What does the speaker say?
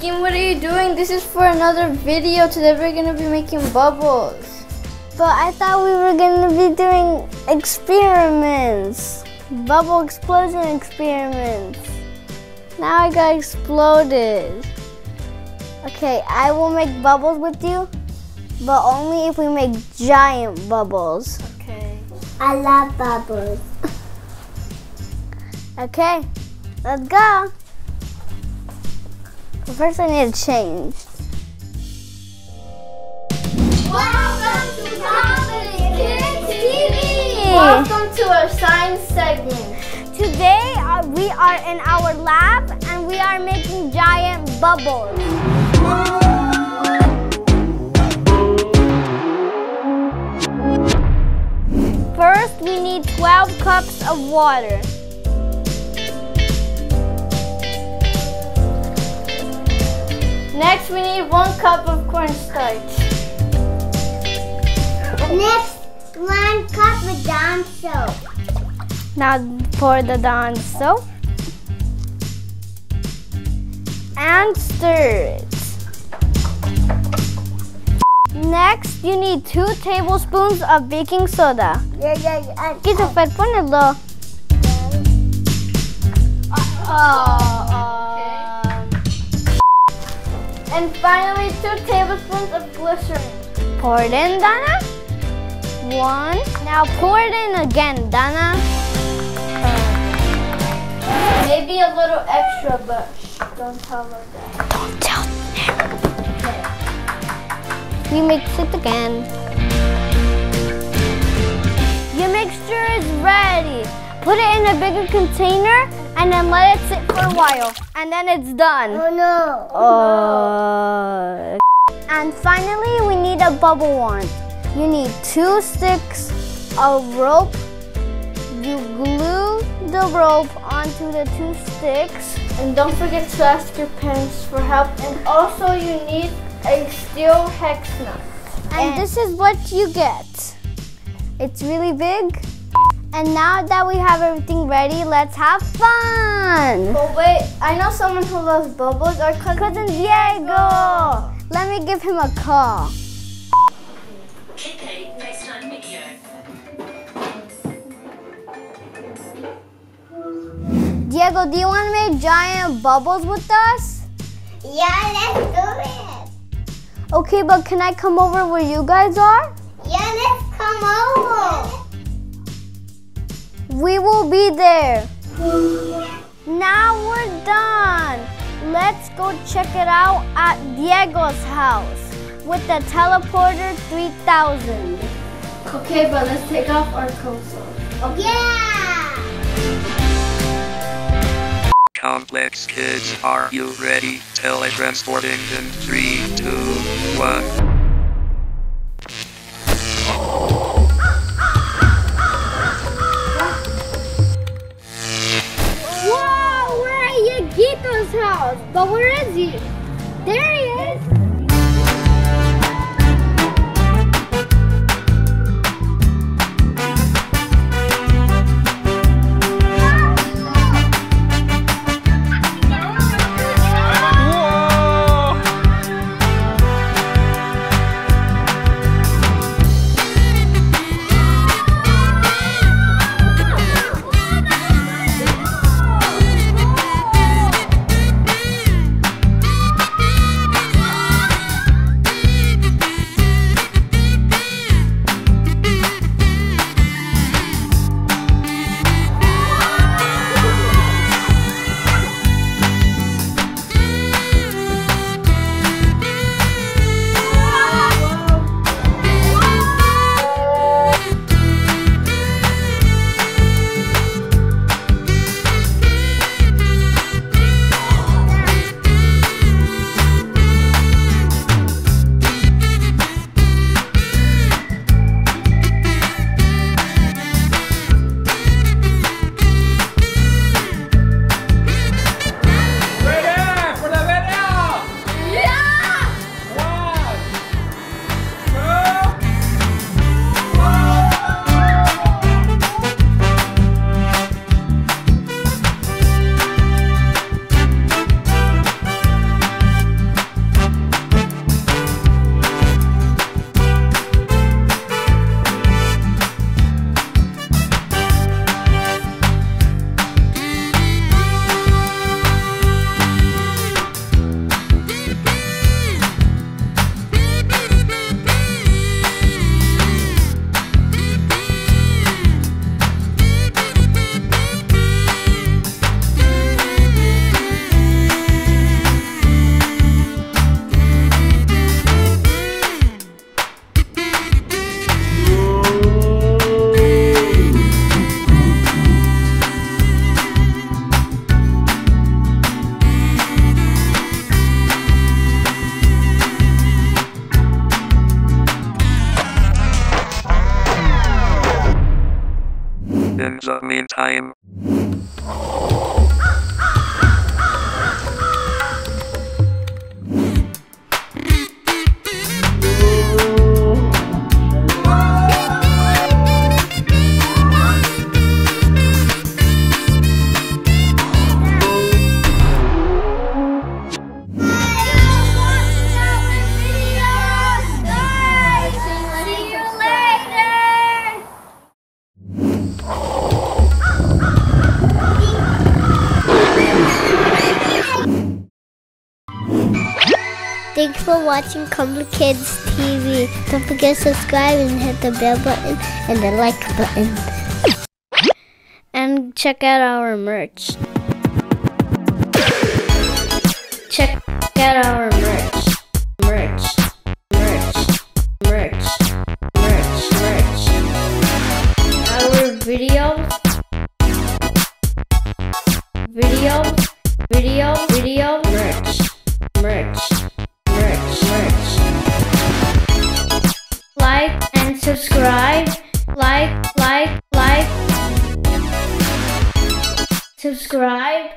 What are you doing? This is for another video. Today we're gonna be making bubbles. But I thought we were gonna be doing experiments. Bubble explosion experiments. Now I got exploded. Okay, I will make bubbles with you, but only if we make giant bubbles. Okay. I love bubbles. okay, let's go. But first I need to change. Welcome to Kids TV. Welcome to our science segment. Today uh, we are in our lab and we are making giant bubbles. First we need 12 cups of water. Next, we need one cup of cornstarch. Next, one cup of Dawn soap. Now pour the Dawn soap and stir it. Next, you need two tablespoons of baking soda. Yeah, yeah, yeah. Christopher, ponelo. And finally, two tablespoons of glycerin. Pour it in, Dana. One. Now pour it in again, Dana. Uh, maybe a little extra, but don't tell her that. Don't tell him. You mix it again. Your mixture is ready. Put it in a bigger container and then let it sit for a while. And then it's done. Oh no. Uh, and finally, we need a bubble wand. You need two sticks of rope. You glue the rope onto the two sticks. And don't forget to ask your parents for help. And also, you need a steel hex nut. And this is what you get. It's really big. And now that we have everything ready, let's have fun. But wait, I know someone who loves bubbles. Our cousin, Cousin Diego. Let me give him a call. Okay, FaceTime video. Diego, do you want to make giant bubbles with us? Yeah, let's do it. Okay, but can I come over where you guys are? Yeah, let's come over. We will be there. Now we're done. Let's go check it out at Diego's house with the Teleporter 3000. Okay, but let's take off our coats. Okay. Yeah! Complex kids, are you ready? Teletransporting in Three, two, one. House. The meantime, Thanks for watching Complex Kids TV. Don't forget to subscribe and hit the bell button and the like button. And check out our merch. Check out our. Merch. Merch. Subscribe